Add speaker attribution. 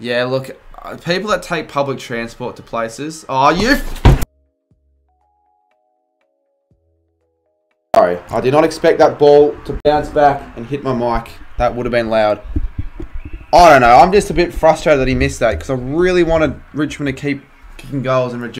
Speaker 1: Yeah, look, uh, people that take public transport to places. Oh, you. Sorry, I did not expect that ball to bounce back and hit my mic. That would have been loud. I don't know. I'm just a bit frustrated that he missed that because I really wanted Richmond to keep kicking goals and reduce.